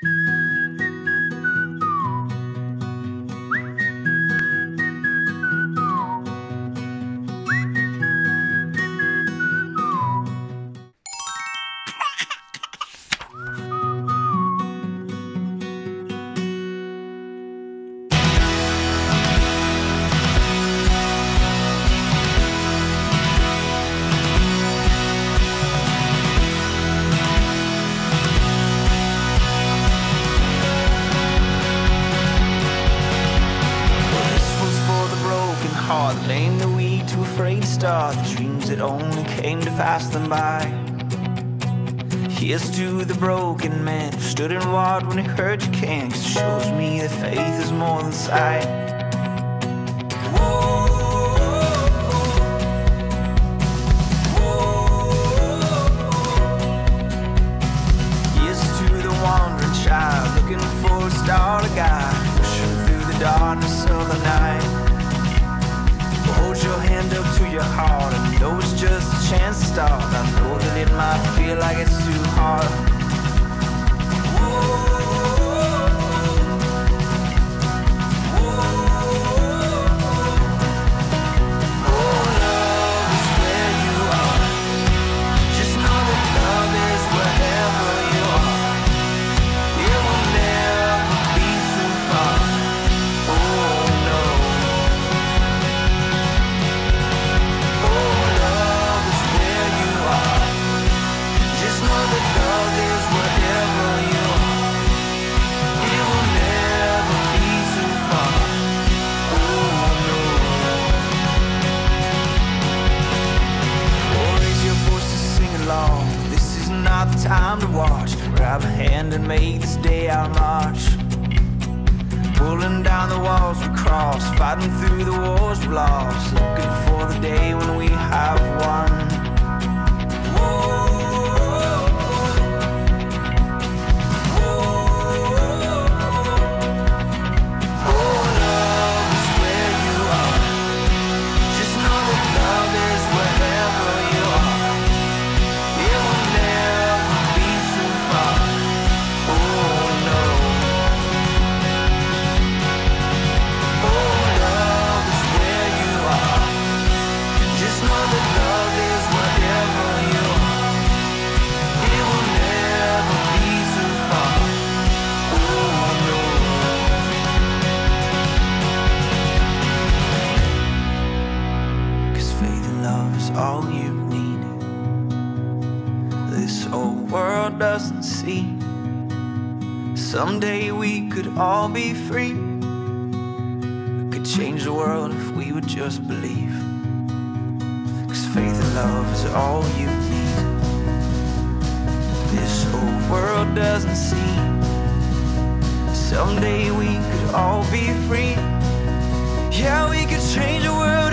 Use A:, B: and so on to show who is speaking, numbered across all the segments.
A: Well, heart, the lame, the weak, too afraid to start, the dreams that only came to pass them by. Here's to the broken man stood and watched when he heard you can, 'cause it shows me that faith is more than sight. Your heart and know it's just a chance start. I know that it might feel like it's too hard. Grab a hand and make this day our march. Pulling down the walls we cross, fighting through the wars we lost. Looking for the day when we have won. See. Someday we could all be free. We could change the world if we would just believe. Cause faith and love is all you need. This old world doesn't see. Someday we could all be free. Yeah, we could change the world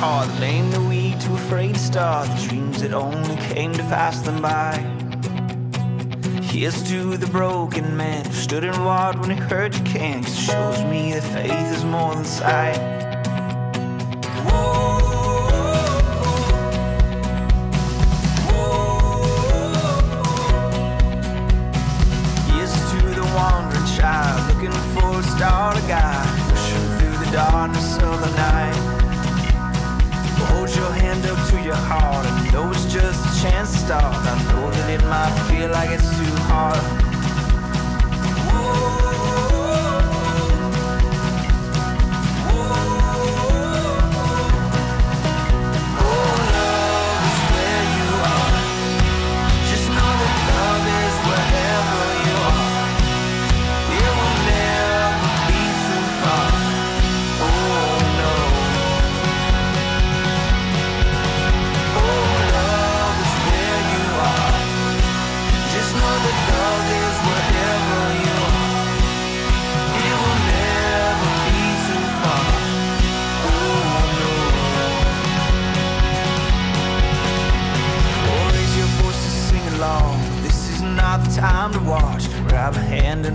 A: heart, lame, the weak, too afraid to start, the dreams that only came to pass them by. Here's to the broken man who stood and watched when he heard you can, 'cause it shows me that faith is more than sight. Looking for a star to sky, pushing through the darkness of the night. Hold your hand up to your heart. I know it's just a chance to start. I know that it might feel like it's too hard.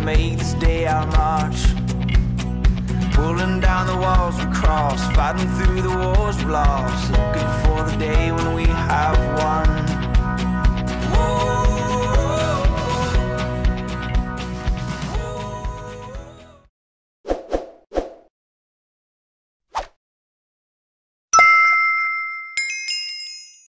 A: make this day our march. Pulling down the walls we cross. fighting through the wars we lost, looking for the day when we have won.